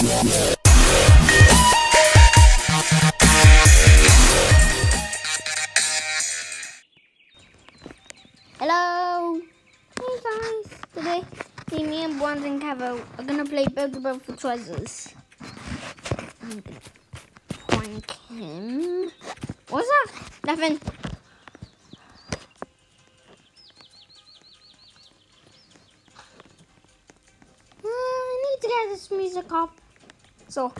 Hello! Hey guys! Today, me and Brandon Kavo are gonna play Pokeball for Treasures. I'm gonna prank him. What's that? Nothing. Uh, I need to get this music off. So.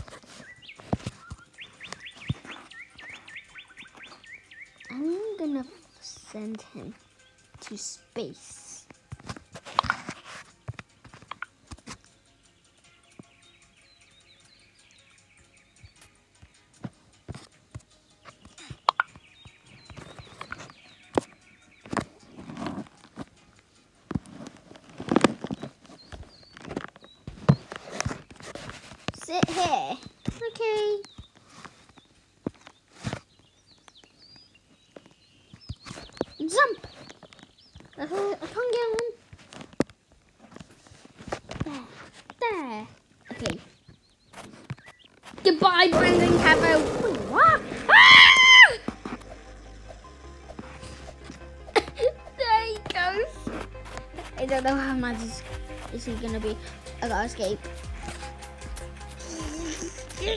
I'm gonna send him to space. Sit here. Okay. Jump. I can't, I can't get one. There. There. Okay. Goodbye, Brandon Kavo. Wait, what? Ah! there he goes. I don't know how much is, is he gonna be. I gotta escape. I'm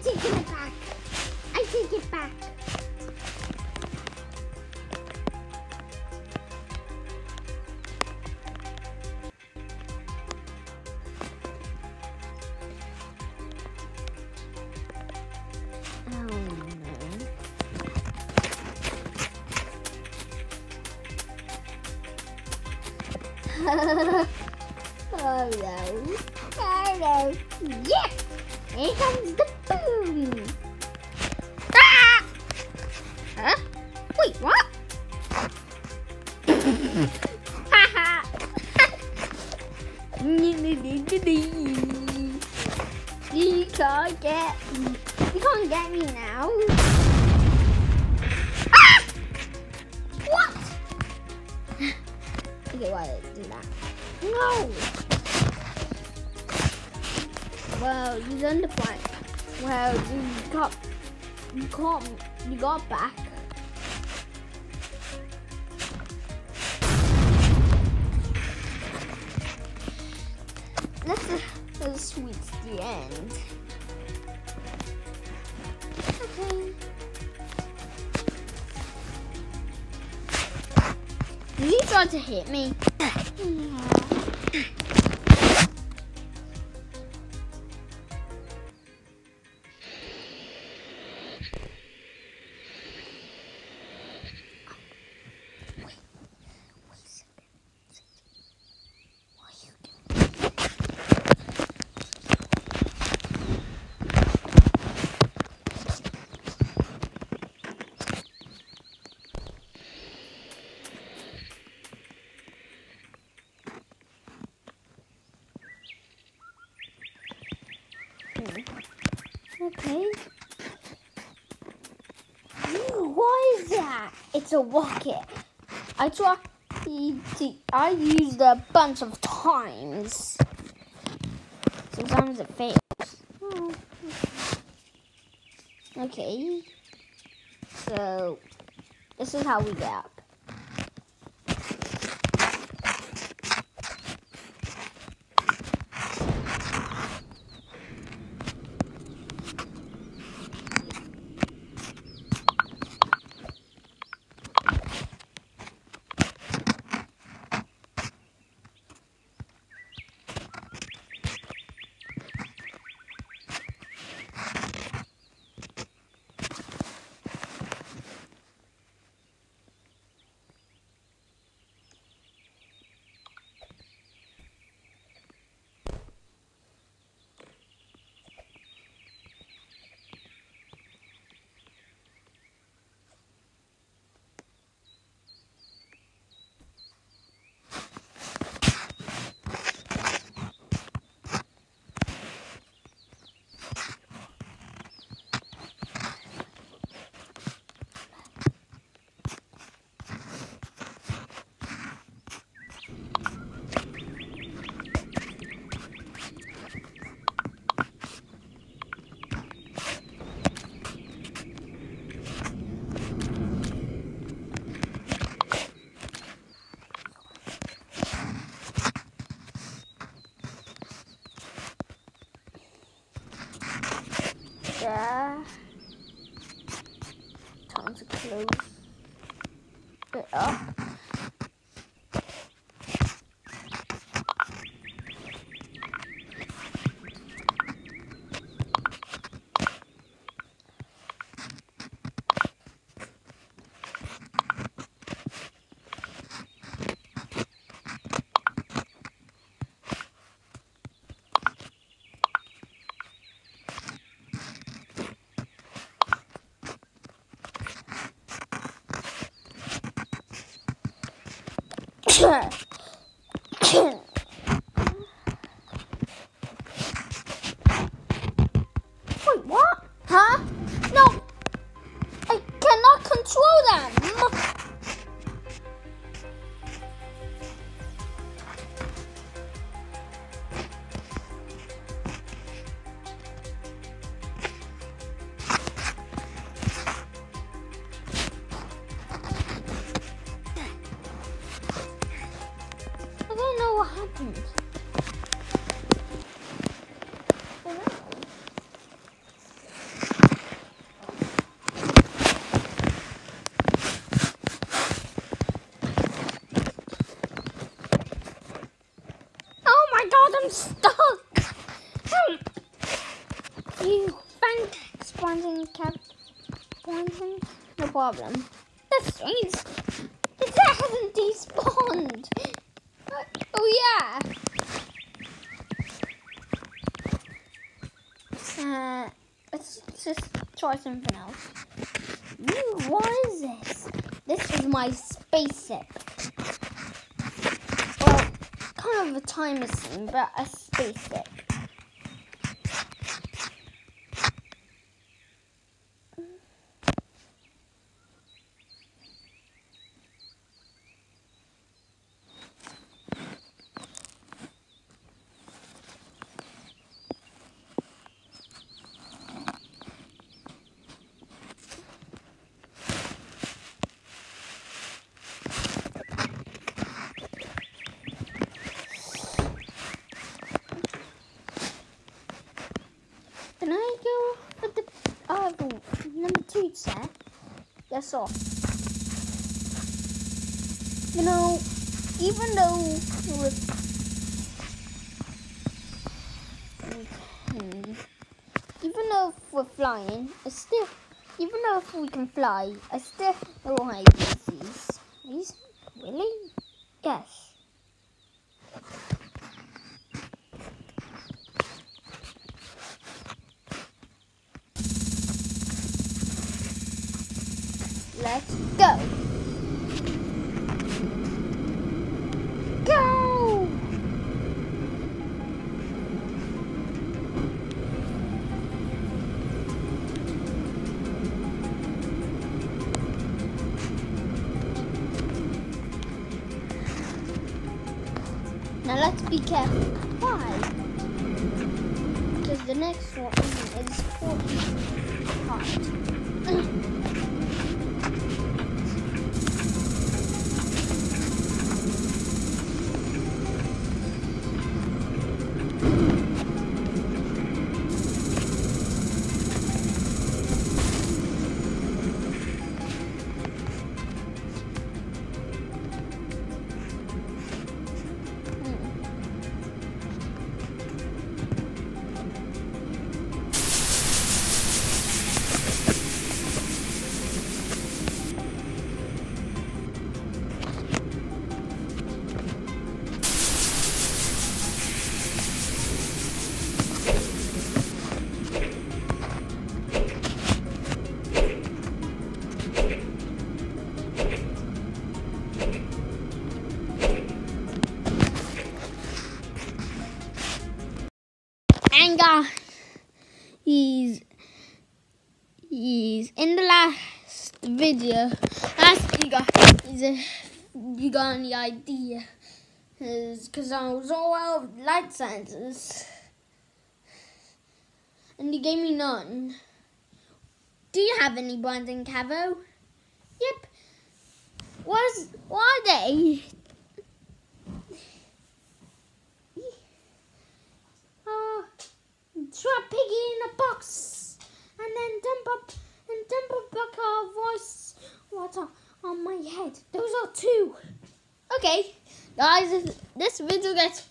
taking it back. Oh no. oh no. Oh. Yes! Here comes the boom! Ah! Huh? Wait, what? Haha! you can't get me. you can't get me now. Ah! What? okay, why I do that? No! Well, you done the fight. Well, you got, you got, you got back. Let's let's sweet the end. Okay. Did he try to hit me? Okay. Ooh, what is that? It's a rocket. I tried. to- I used a bunch of times. Sometimes it fails. Okay. So this is how we get there. Time to close it up. 吃 I'm stuck! Help! You bank spawning cap spawning? No problem. That's strange. That hasn't despawned! Uh, oh yeah! Uh, let's just try something else. Ooh, what is this? This is my spaceship. Well, kind of a time machine, but a spaceship. Can I go with the oh the number two set? You know, even though we're Hmm. even though we're flying, I still even though if we can fly, I still don't Now let's be careful. Why? Because the next one is 40 He's he's in the last video. Last you got a, you got any idea? Because I was all out of light sensors, and he gave me none. Do you have any Brandon Kavo? Yep. Why are they? Oh, trap piggy in a box. I Guys, if this video gets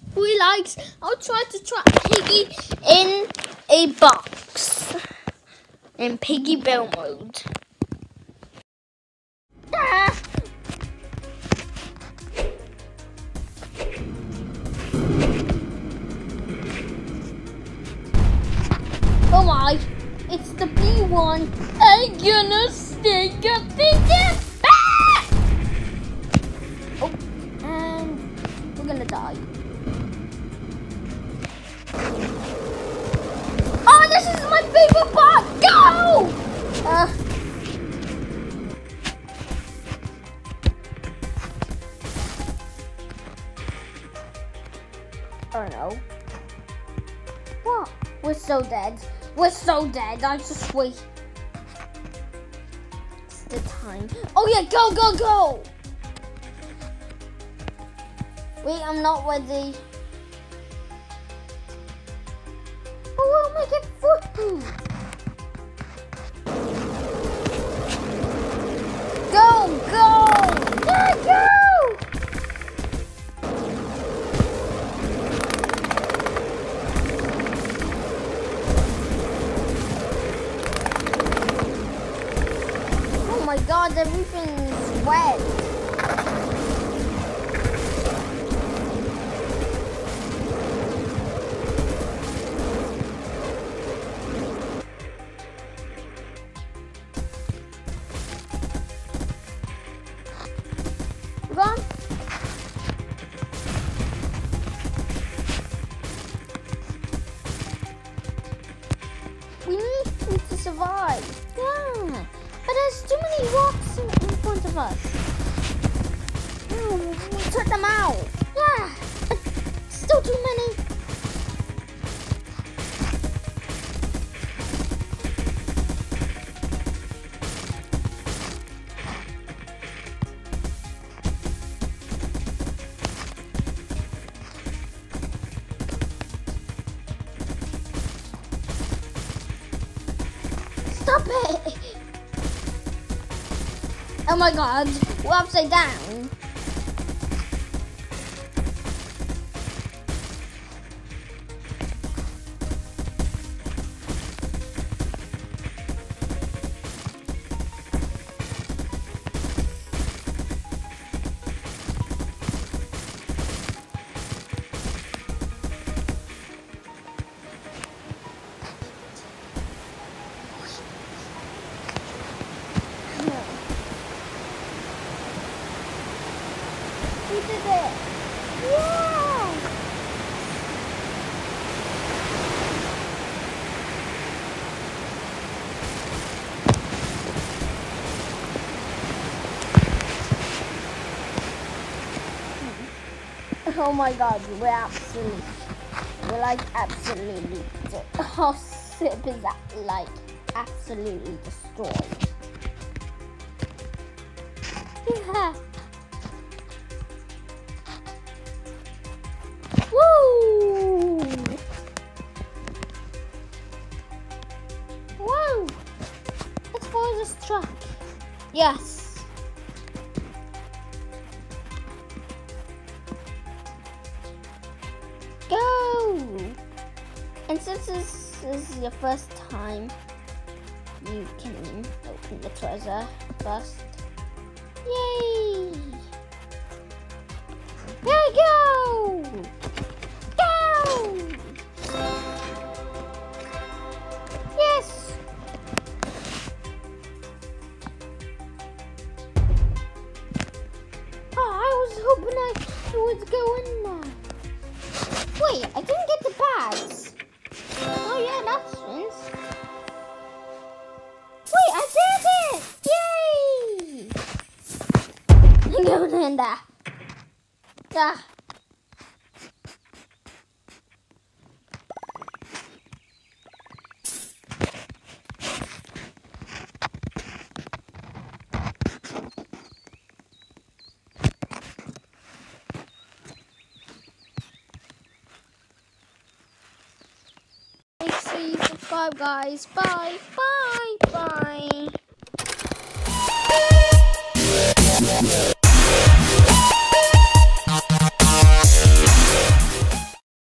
likes, I'll try to trap Piggy in a box. In Piggy Bell mode. Ah! Oh my, it's the blue one. I'm gonna stick a finger. Oh no. What? We're so dead. We're so dead. I just wait. It's the time. Oh yeah, go, go, go! Wait, I'm not ready. Stop it! Oh my god, we're upside down. Oh my god, we're absolutely, we're like absolutely, our ship is like absolutely destroyed. Yeah. Let's. Yes. Your first time, you can open the treasure first. Yay! Subscribe, guys. Bye, bye, bye.